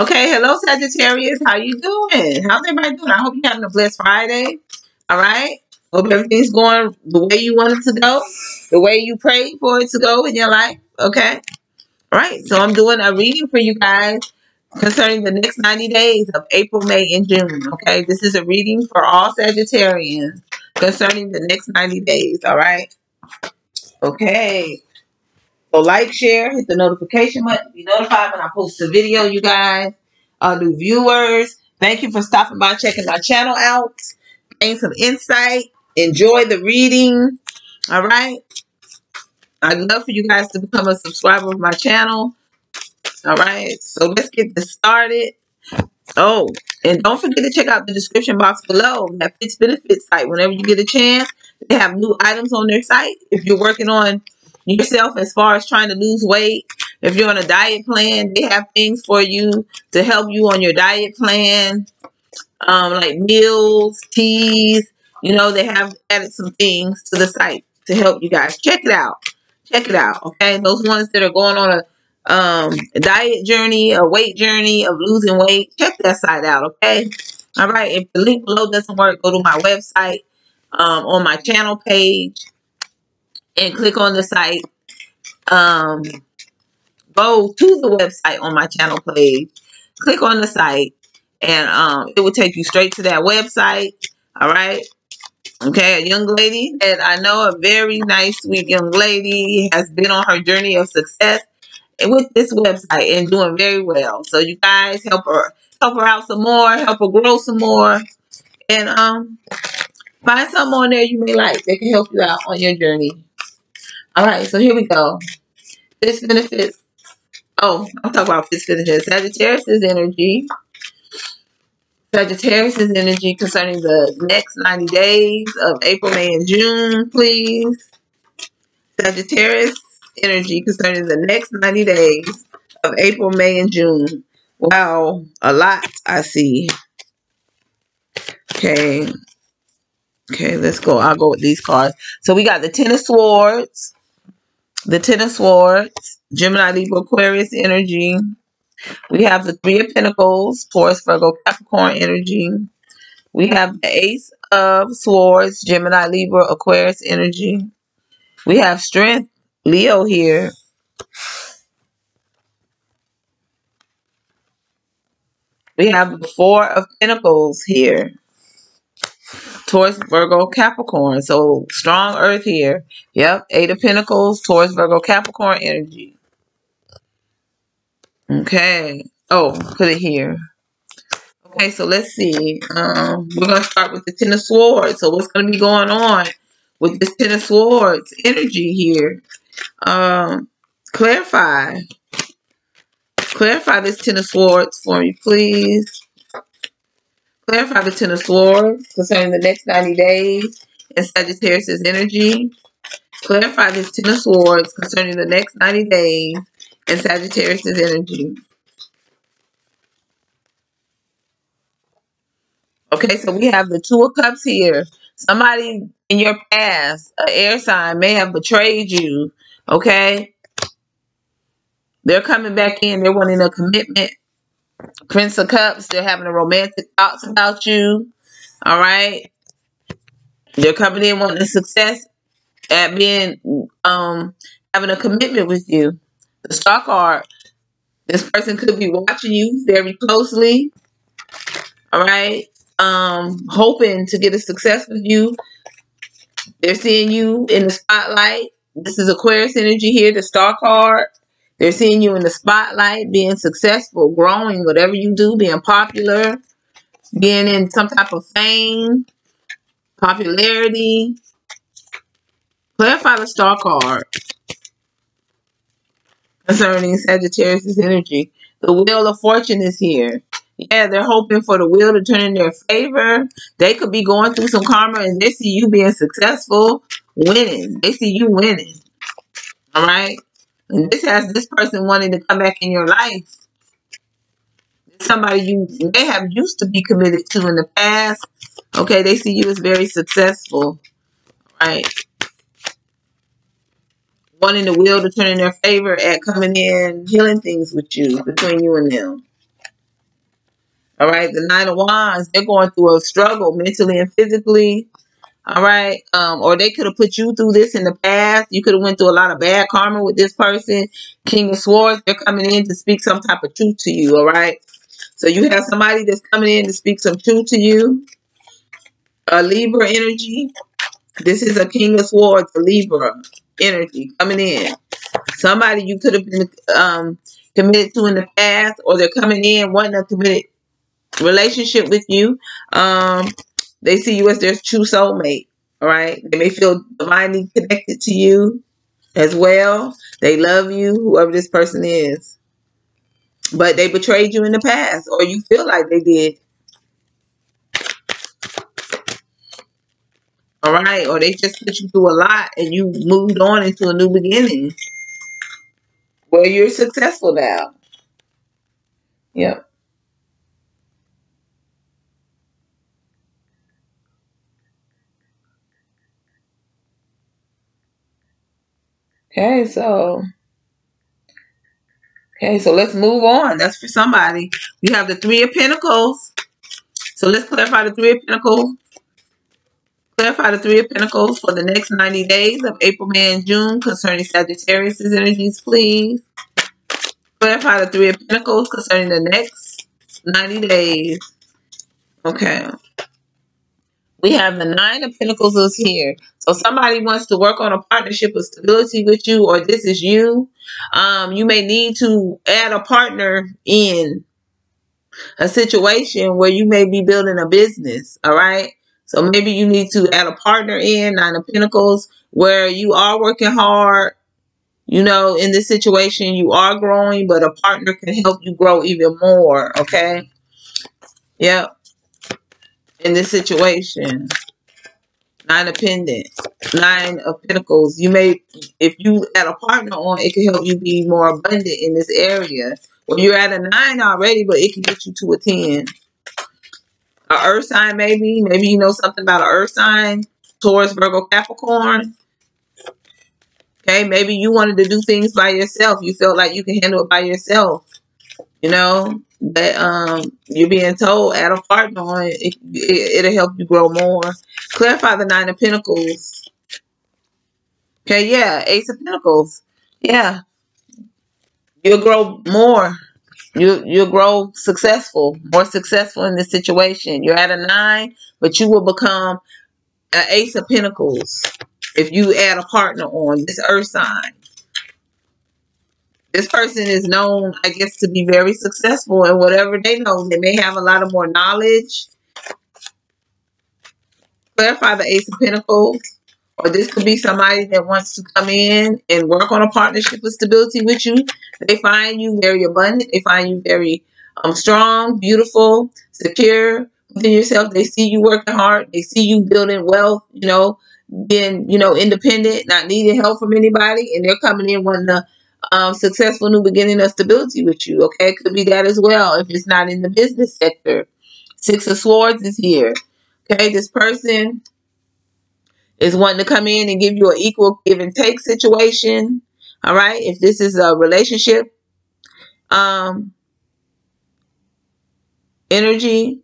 Okay, hello Sagittarius. How you doing? How's everybody doing? I hope you're having a blessed Friday. All right. Hope everything's going the way you want it to go, the way you prayed for it to go in your life. Okay. All right. So I'm doing a reading for you guys concerning the next 90 days of April, May, and June. Okay. This is a reading for all Sagittarians concerning the next 90 days. All right. Okay. So like, share, hit the notification button, be notified when I post a video, you guys. Uh, new viewers, thank you for stopping by, checking my channel out, gain some insight, enjoy the reading. All right. I'd love for you guys to become a subscriber of my channel. All right. So let's get this started. Oh, and don't forget to check out the description box below. That Fits Benefits site. Whenever you get a chance, they have new items on their site. If you're working on yourself as far as trying to lose weight. If you're on a diet plan, they have things for you to help you on your diet plan, um, like meals, teas. You know, they have added some things to the site to help you guys. Check it out. Check it out. Okay, those ones that are going on a um, diet journey, a weight journey of losing weight, check that site out. Okay. All right. If the link below doesn't work, go to my website um, on my channel page and click on the site. Um, go to the website on my channel page. Click on the site, and um, it will take you straight to that website. All right. Okay, a young lady that I know, a very nice, sweet young lady, has been on her journey of success with this website and doing very well. So you guys help her help her out some more, help her grow some more, and um find something on there you may like that can help you out on your journey. All right, so here we go. This benefits. Oh, I'm talking about this benefits. Sagittarius is energy. Sagittarius is energy concerning the next 90 days of April, May, and June, please. Sagittarius energy concerning the next 90 days of April, May, and June. Wow, a lot I see. Okay. Okay, let's go. I'll go with these cards. So we got the Ten of Swords, the Ten of Swords, Gemini, Libra, Aquarius energy. We have the Three of Pentacles, Taurus, Virgo, Capricorn energy. We have the Ace of Swords, Gemini, Libra, Aquarius energy. We have Strength, Leo here. We have the Four of Pentacles here. Taurus, Virgo, Capricorn. So strong earth here. Yep. Eight of Pentacles, Taurus, Virgo, Capricorn energy. Okay. Oh, put it here. Okay, so let's see. Um, we're going to start with the Ten of Swords. So what's going to be going on with this Ten of Swords energy here? Um, clarify. Clarify this Ten of Swords for me, please. Clarify the Ten of Swords concerning the next 90 days and Sagittarius' energy. Clarify this Ten of Swords concerning the next 90 days and Sagittarius' energy. Okay, so we have the Two of Cups here. Somebody in your past, an air sign, may have betrayed you. Okay? They're coming back in. They're wanting a commitment. Prince of Cups, they're having a romantic thoughts about you. All right. They're coming in wanting success at being um having a commitment with you. The star card. This person could be watching you very closely. All right. Um, hoping to get a success with you. They're seeing you in the spotlight. This is Aquarius energy here, the star card. They're seeing you in the spotlight, being successful, growing, whatever you do, being popular, being in some type of fame, popularity. Clarify the star card concerning Sagittarius' energy. The wheel of fortune is here. Yeah, they're hoping for the wheel to turn in their favor. They could be going through some karma and they see you being successful, winning. They see you winning. All right? And this has this person wanting to come back in your life. Somebody you may have used to be committed to in the past. Okay, they see you as very successful. Right. Wanting the wheel to turn in their favor at coming in, healing things with you, between you and them. All right. The Nine of Wands, they're going through a struggle mentally and physically. All right. Um, or they could have put you through this in the past. You could have went through a lot of bad karma with this person. King of Swords, they're coming in to speak some type of truth to you. All right. So you have somebody that's coming in to speak some truth to you. A Libra energy. This is a King of Swords, a Libra energy coming in. Somebody you could have been um, committed to in the past, or they're coming in wanting a committed relationship with you. Um, they see you as their true soulmate. All right. They may feel divinely connected to you as well. They love you, whoever this person is. But they betrayed you in the past, or you feel like they did. All right. Or they just put you through a lot and you moved on into a new beginning where you're successful now. Yep. Okay, so okay, so let's move on. That's for somebody. We have the Three of Pentacles. So let's clarify the Three of Pentacles. Clarify the Three of Pentacles for the next 90 days of April, May, and June concerning Sagittarius' energies, please. Clarify the Three of Pentacles concerning the next 90 days. Okay we have the nine of pentacles is here. So somebody wants to work on a partnership of stability with you or this is you um, you may need to add a partner in a situation where you may be building a business all right? So maybe you need to add a partner in nine of pentacles where you are working hard you know in this situation you are growing but a partner can help you grow even more okay? Yep in this situation. Nine of Pendants, Nine of Pentacles. You may, if you add a partner on, it can help you be more abundant in this area. Well, you're at a nine already, but it can get you to a 10. A earth sign, maybe. Maybe you know something about an earth sign. Taurus, Virgo, Capricorn. Okay, maybe you wanted to do things by yourself. You felt like you can handle it by yourself. You know, that um you're being told add a partner on it, it, it'll help you grow more. Clarify the nine of pentacles. Okay yeah ace of pentacles. Yeah. You'll grow more. You you'll grow successful more successful in this situation. You're at a nine but you will become an ace of pentacles if you add a partner on this earth sign this person is known, I guess, to be very successful in whatever they know. They may have a lot of more knowledge. Clarify the Ace of Pentacles. Or this could be somebody that wants to come in and work on a partnership of stability with you. They find you very abundant. They find you very um, strong, beautiful, secure within yourself. They see you working hard. They see you building wealth, you know, being, you know, independent, not needing help from anybody. And they're coming in wanting to um, successful new beginning of stability with you. Okay, could be that as well if it's not in the business sector. Six of Swords is here. Okay, this person is wanting to come in and give you an equal give and take situation. All right, if this is a relationship um, energy,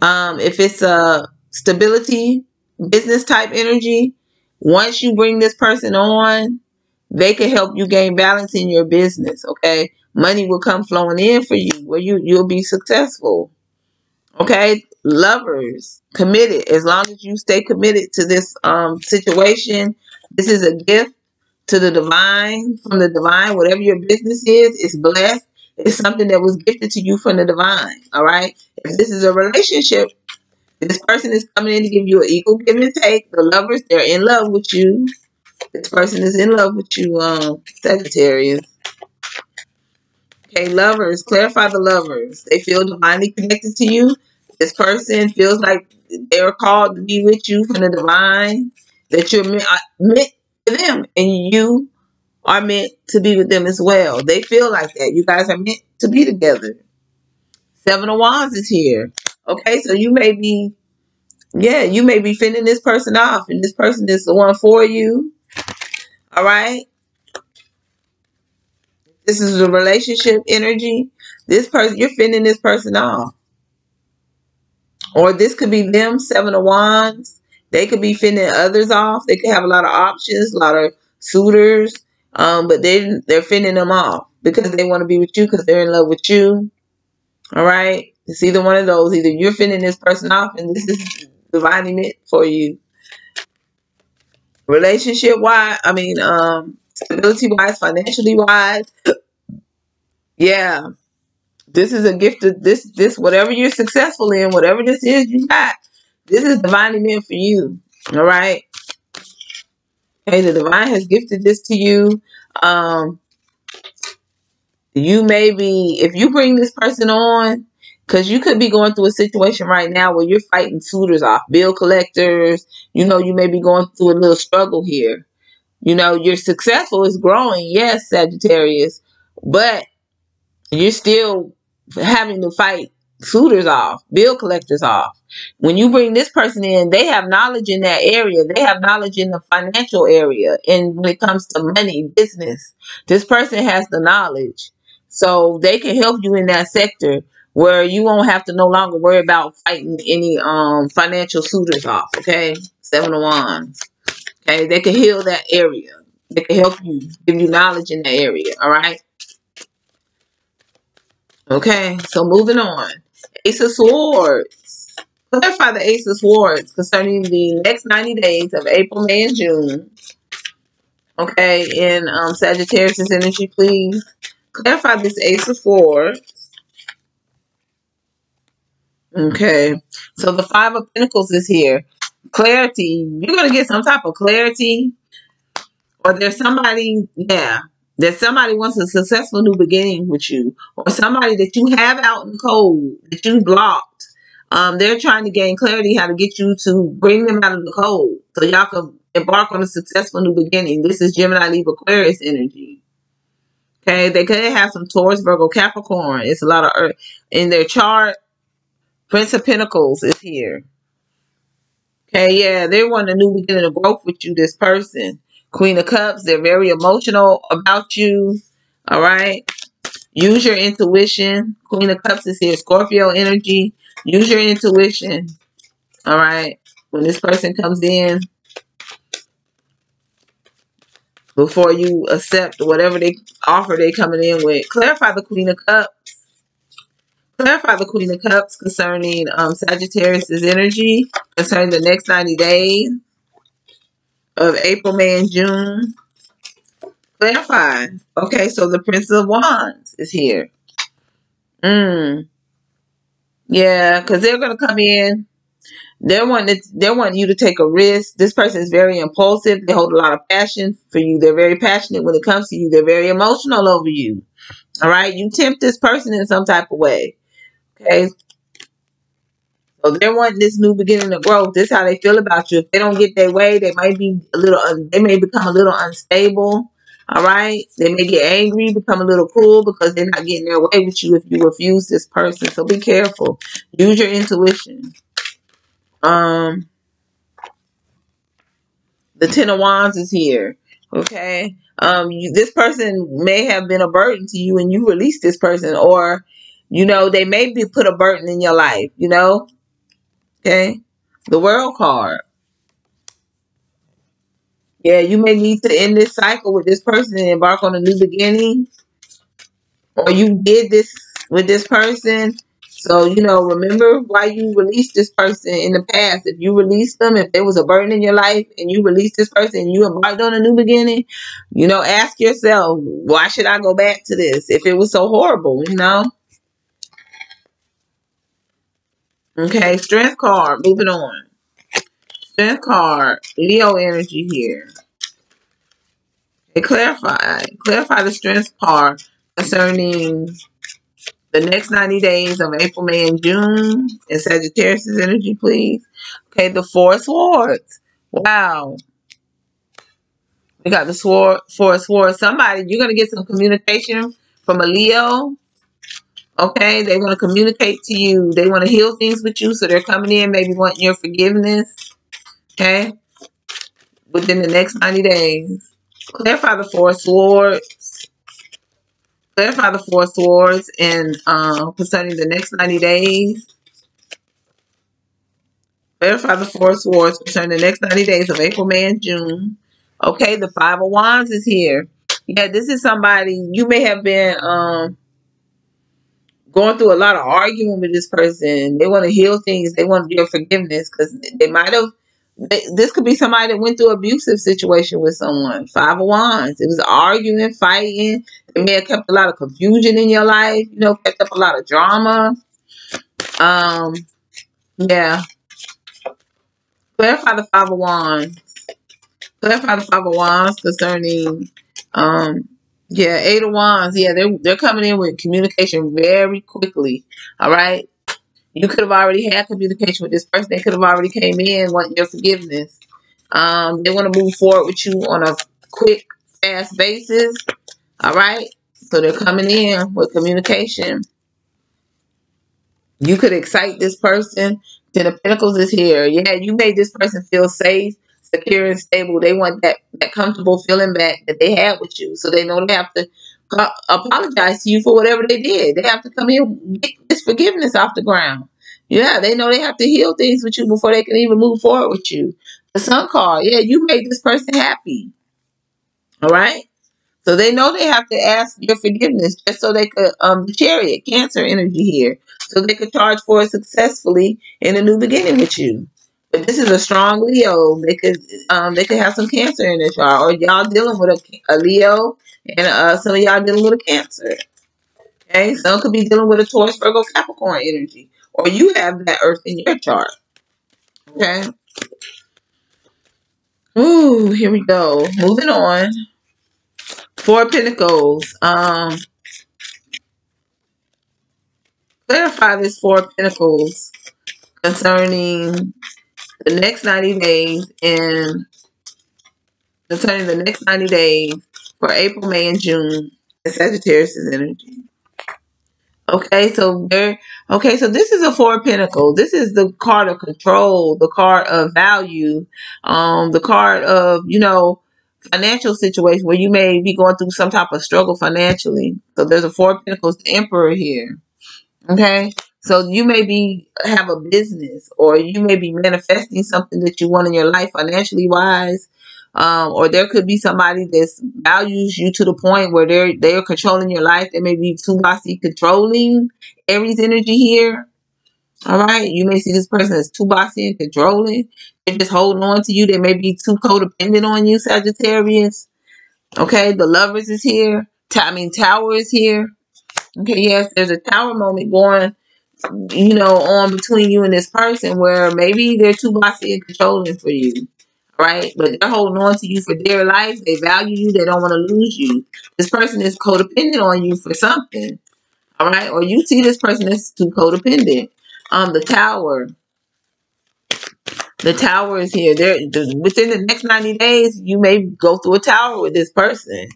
um, if it's a stability business type energy, once you bring this person on, they can help you gain balance in your business, okay? Money will come flowing in for you where you, you'll be successful. Okay? Lovers, committed. As long as you stay committed to this um, situation, this is a gift to the divine, from the divine. Whatever your business is, it's blessed. It's something that was gifted to you from the divine. All right? If this is a relationship, this person is coming in to give you an equal give and take. The lovers, they're in love with you. This person is in love with you, um, Sagittarius. Okay, lovers. Clarify the lovers. They feel divinely connected to you. This person feels like they're called to be with you from the divine. That you're meant, uh, meant to them, and you are meant to be with them as well. They feel like that. You guys are meant to be together. Seven of Wands is here. Okay, so you may be, yeah, you may be fending this person off, and this person is the one for you. All right. This is the relationship energy. This person, you're fending this person off. Or this could be them, seven of wands. They could be fending others off. They could have a lot of options, a lot of suitors. Um, but they they're fending them off because they want to be with you because they're in love with you. All right. It's either one of those. Either you're fending this person off and this is divining it for you. Relationship wise, I mean, um, stability wise, financially wise. Yeah. This is a gift of this this whatever you're successful in, whatever this is you got, this is divinely meant for you. All right. Hey, the divine has gifted this to you. Um, you may be, if you bring this person on, because you could be going through a situation right now where you're fighting suitors off, bill collectors. You know, you may be going through a little struggle here. You know, you're successful, it's growing, yes, Sagittarius, but you're still having to fight suitors off, bill collectors off. When you bring this person in, they have knowledge in that area. They have knowledge in the financial area. And when it comes to money, business, this person has the knowledge. So they can help you in that sector where you won't have to no longer worry about fighting any um financial suitors off. Okay. Seven of Wands. Okay. They can heal that area. They can help you, give you knowledge in that area. All right. Okay. So moving on. Ace of Swords. Clarify the Ace of Swords concerning the next 90 days of April, May, and June. Okay, in um, Sagittarius' energy, please. Clarify this Ace of Swords. Okay, so the Five of Pentacles is here. Clarity. You're going to get some type of clarity. Or there's somebody, yeah, that somebody wants a successful new beginning with you, or somebody that you have out in the cold that you blocked. Um, they're trying to gain clarity how to get you to bring them out of the cold so y'all can embark on a successful new beginning. This is Gemini, Libra, Aquarius energy. Okay, they could have some Taurus, Virgo, Capricorn. It's a lot of earth in their chart. Prince of Pentacles is here. Okay, yeah, they want a new beginning of growth with you, this person. Queen of Cups, they're very emotional about you. All right. Use your intuition. Queen of Cups is here. Scorpio energy. Use your intuition. All right. When this person comes in, before you accept whatever they offer they coming in with. Clarify the Queen of Cups. Clarify the Queen of Cups concerning um, Sagittarius' energy, concerning the next 90 days of April, May, and June. Clarify. Okay, so the Prince of Wands is here. Mm. Yeah, because they're going to come in. They're wanting, to, they're wanting you to take a risk. This person is very impulsive. They hold a lot of passion for you. They're very passionate when it comes to you. They're very emotional over you. All right. You tempt this person in some type of way. Okay. So they're wanting this new beginning of growth. This is how they feel about you. If they don't get their way, they might be a little, they may become a little unstable. All right. They may get angry, become a little cruel because they're not getting their way with you if you refuse this person. So be careful. Use your intuition. Um, the Ten of Wands is here. Okay. Um, you, this person may have been a burden to you and you release this person or, you know, they may be put a burden in your life, you know, Okay. The world card. Yeah, you may need to end this cycle with this person and embark on a new beginning. Or you did this with this person. So, you know, remember why you released this person in the past. If you released them, if there was a burden in your life and you released this person and you embarked on a new beginning, you know, ask yourself, why should I go back to this if it was so horrible, you know? Okay, strength card. Moving on. Strength card. Leo energy here. Okay, clarify. Clarify the strength card concerning the next 90 days of April, May, and June. And Sagittarius energy, please. Okay, the Four Swords. Wow. We got the sword, Four Swords. Somebody, you're going to get some communication from a Leo Okay, they want to communicate to you. They want to heal things with you. So they're coming in, maybe wanting your forgiveness. Okay. Within the next 90 days. Clarify the four swords. Clarify the four swords and uh, concerning the next 90 days. Clarify the four swords concerning the next 90 days of April, May, and June. Okay, the five of wands is here. Yeah, this is somebody you may have been um going through a lot of arguing with this person. They want to heal things. They want your forgiveness because they might have. This could be somebody that went through abusive situation with someone. Five of Wands. It was arguing, fighting. It may have kept a lot of confusion in your life. You know, kept up a lot of drama. Um, yeah. Clarify the Five of Wands. Clarify the Five of Wands concerning um yeah, eight of wands. Yeah, they're they're coming in with communication very quickly. All right. You could have already had communication with this person. They could have already came in wanting your forgiveness. Um, they want to move forward with you on a quick, fast basis. All right. So they're coming in with communication. You could excite this person. Ten of Pentacles is here. Yeah, you made this person feel safe secure and stable. They want that, that comfortable feeling back that they had with you. So they know they have to apologize to you for whatever they did. They have to come in get this forgiveness off the ground. Yeah, they know they have to heal things with you before they can even move forward with you. The sun card, yeah, you made this person happy. All right. So they know they have to ask your forgiveness just so they could, um, the chariot, cancer energy here, so they could charge for it successfully in a new beginning with you. But this is a strong Leo. They could um they could have some cancer in this chart, or y'all dealing with a, a Leo, and uh some of y'all dealing with a Cancer. Okay, some could be dealing with a Taurus, Virgo, Capricorn energy, or you have that Earth in your chart. Okay. Ooh, here we go. Moving on. Four Pentacles. Um, clarify this Four Pentacles concerning the next 90 days and concerning the next 90 days for April, May, and June in Sagittarius' energy. Okay, so there. Okay, so this is a four of pentacles. This is the card of control, the card of value, um, the card of you know financial situation where you may be going through some type of struggle financially. So there's a four pentacles, the emperor here. Okay, so you may be have a business or you may be manifesting something that you want in your life financially wise. Um, or there could be somebody that values you to the point where they're they're controlling your life. They may be too bossy controlling Aries energy here. All right, you may see this person as too bossy and controlling. They're just holding on to you. They may be too codependent on you, Sagittarius. Okay, the lovers is here. I mean, tower is here. Okay, yes, there's a tower moment going you know, on between you and this person where maybe they're too bossy and controlling for you. Right? But they're holding on to you for their life. They value you. They don't want to lose you. This person is codependent on you for something. All right? Or you see this person is too codependent. Um, the tower. The tower is here. There within the next 90 days, you may go through a tower with this person.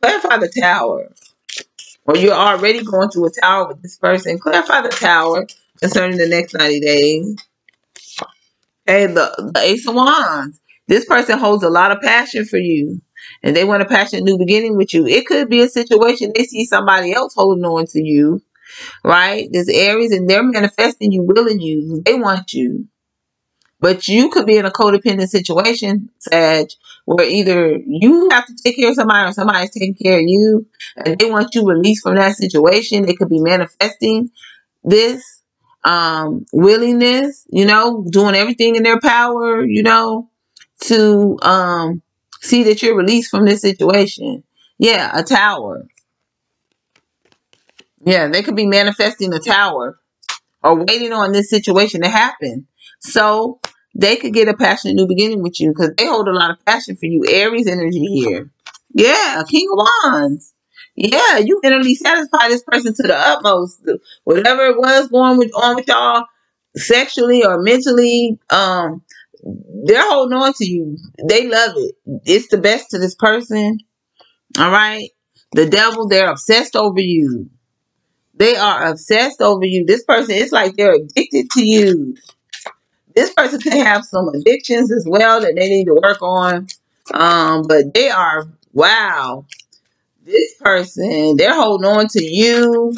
Clarify the tower or you're already going through a tower with this person, clarify the tower concerning the next 90 days. Hey, the, the Ace of Wands. This person holds a lot of passion for you. And they want a passionate new beginning with you. It could be a situation they see somebody else holding on to you. Right? There's Aries and they're manifesting you, willing you. They want you. But you could be in a codependent situation, Sag, where either you have to take care of somebody or somebody's taking care of you, and they want you released from that situation. They could be manifesting this um, willingness, you know, doing everything in their power, you know, to um, see that you're released from this situation. Yeah, a tower. Yeah, they could be manifesting a tower or waiting on this situation to happen. So they could get a passionate new beginning with you because they hold a lot of passion for you. Aries energy here. Yeah, King of Wands. Yeah, you innerly satisfy this person to the utmost. Whatever it was going with, on with y'all sexually or mentally, um, they're holding on to you. They love it. It's the best to this person. All right. The devil, they're obsessed over you. They are obsessed over you. This person, it's like they're addicted to you this person could have some addictions as well that they need to work on. Um, but they are wow. This person, they're holding on to you.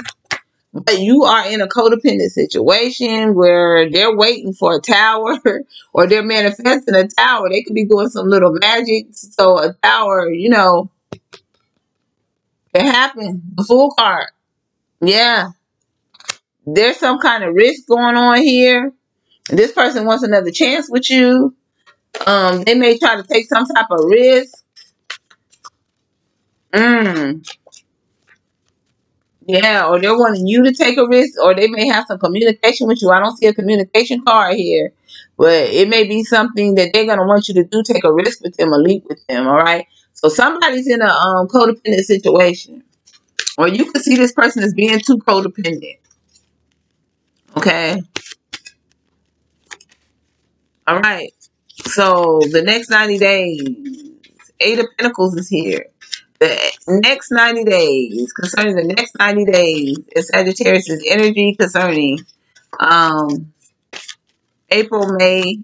but you are in a codependent situation where they're waiting for a tower or they're manifesting a tower. They could be doing some little magic. So a tower, you know, it happen. The fool card. Yeah. There's some kind of risk going on here. This person wants another chance with you. Um, they may try to take some type of risk. Mm. Yeah, or they're wanting you to take a risk, or they may have some communication with you. I don't see a communication card here, but it may be something that they're gonna want you to do. Take a risk with them, a leap with them. All right. So somebody's in a um, codependent situation, or you could see this person as being too codependent. Okay. All right. So the next 90 days, Eight of Pentacles is here. The next 90 days, concerning the next 90 days, is Sagittarius' energy concerning um, April, May,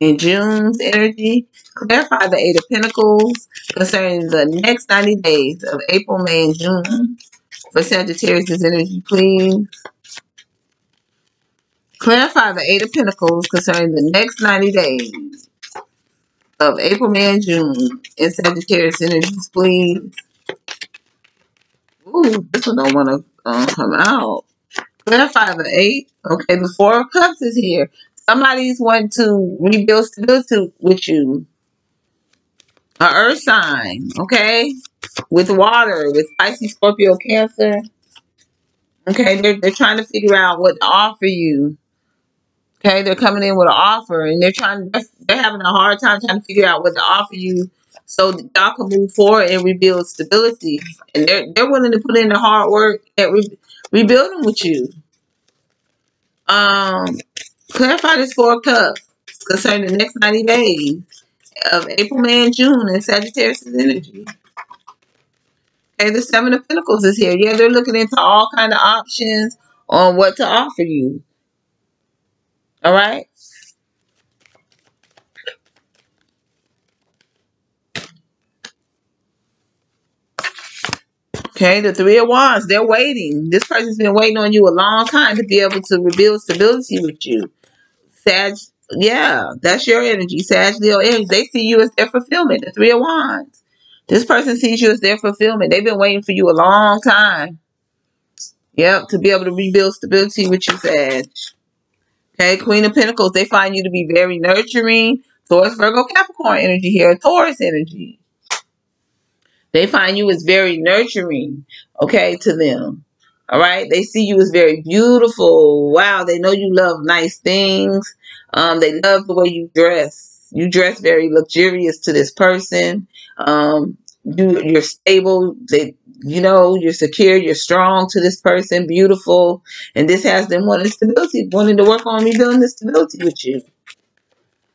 and June's energy. Clarify the Eight of Pentacles concerning the next 90 days of April, May, and June for Sagittarius' energy, please. Clarify the Eight of Pentacles concerning the next 90 days of April, May, and June in Sagittarius energies, please. Ooh, this one don't want to uh, come out. Clarify the Eight. Okay, the Four of Cups is here. Somebody's wanting to rebuild stability with you. A earth sign, okay? With water, with Pisces, Scorpio, Cancer. Okay, they're, they're trying to figure out what to offer you Okay, they're coming in with an offer and they're trying they're having a hard time trying to figure out what to offer you so y'all can move forward and rebuild stability. And they're they're willing to put in the hard work at re, rebuilding with you. Um clarify this four cups concerning the next 90 days of April, May, and June in Sagittarius energy. Okay, the seven of pentacles is here. Yeah, they're looking into all kind of options on what to offer you. All right. Okay, the three of wands, they're waiting. This person's been waiting on you a long time to be able to rebuild stability with you. Sag, yeah, that's your energy. Sag, Leo energy. They see you as their fulfillment. The three of wands. This person sees you as their fulfillment. They've been waiting for you a long time. Yep, to be able to rebuild stability with you, Sag. Okay, Queen of Pentacles, they find you to be very nurturing. Taurus, Virgo, Capricorn energy here, Taurus energy. They find you as very nurturing, okay, to them. All right. They see you as very beautiful. Wow. They know you love nice things. Um, they love the way you dress. You dress very luxurious to this person. Um, you, you're stable. They, you know, you're secure, you're strong to this person, beautiful. And this has them wanting stability, wanting to work on rebuilding the stability with you.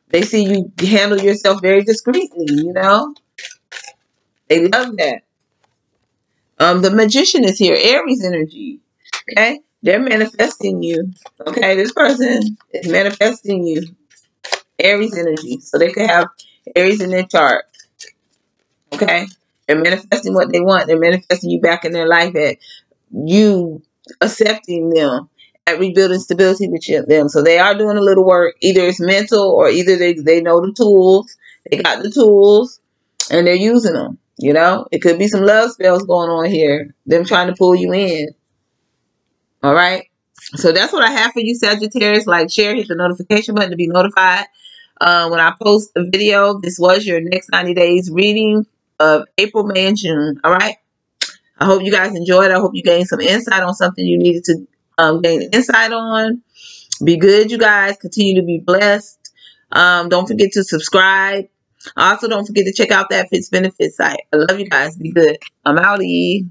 They see you handle yourself very discreetly, you know. They love that. Um, the magician is here, Aries energy. Okay, they're manifesting you. Okay, this person is manifesting you, Aries energy. So they could have Aries in their chart. Okay, they're manifesting what they want. They're manifesting you back in their life at you accepting them at rebuilding stability with them. So they are doing a little work. Either it's mental or either they, they know the tools. They got the tools and they're using them. You know, it could be some love spells going on here. Them trying to pull you in. All right. So that's what I have for you, Sagittarius. Like, share, hit the notification button to be notified uh, when I post a video. This was your next 90 days reading of April, May, and June. All right. I hope you guys enjoyed. I hope you gained some insight on something you needed to um, gain insight on. Be good, you guys. Continue to be blessed. Um, don't forget to subscribe. Also, don't forget to check out that Fits Benefit site. I love you guys. Be good. I'm outie.